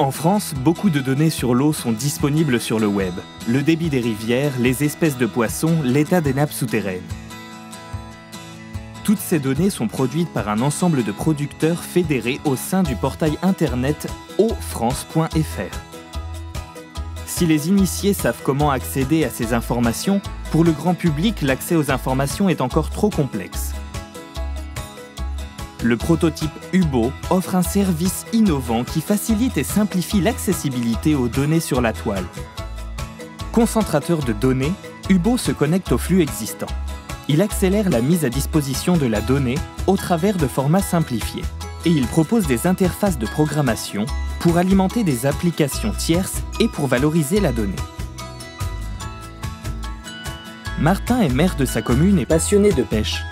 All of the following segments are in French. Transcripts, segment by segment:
En France, beaucoup de données sur l'eau sont disponibles sur le web. Le débit des rivières, les espèces de poissons, l'état des nappes souterraines. Toutes ces données sont produites par un ensemble de producteurs fédérés au sein du portail internet eaufrance.fr. Si les initiés savent comment accéder à ces informations, pour le grand public, l'accès aux informations est encore trop complexe. Le prototype Hubo offre un service innovant qui facilite et simplifie l'accessibilité aux données sur la toile. Concentrateur de données, Hubo se connecte au flux existant. Il accélère la mise à disposition de la donnée au travers de formats simplifiés. Et il propose des interfaces de programmation pour alimenter des applications tierces et pour valoriser la donnée. Martin est maire de sa commune et passionné de pêche.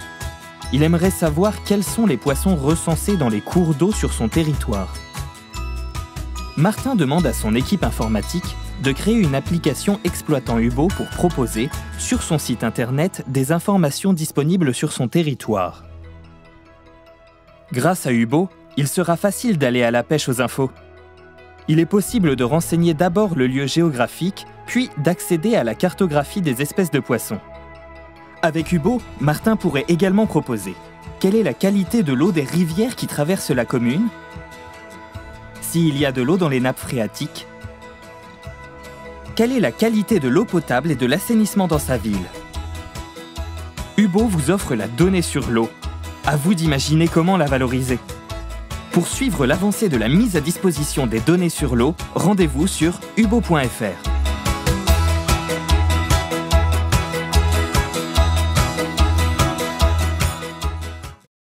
Il aimerait savoir quels sont les poissons recensés dans les cours d'eau sur son territoire. Martin demande à son équipe informatique de créer une application exploitant Hubo pour proposer, sur son site internet, des informations disponibles sur son territoire. Grâce à Hubo, il sera facile d'aller à la pêche aux infos. Il est possible de renseigner d'abord le lieu géographique, puis d'accéder à la cartographie des espèces de poissons. Avec Hubo, Martin pourrait également proposer quelle est la qualité de l'eau des rivières qui traversent la commune? S'il y a de l'eau dans les nappes phréatiques? Quelle est la qualité de l'eau potable et de l'assainissement dans sa ville? Hubo vous offre la donnée sur l'eau. À vous d'imaginer comment la valoriser. Pour suivre l'avancée de la mise à disposition des données sur l'eau, rendez-vous sur hubo.fr.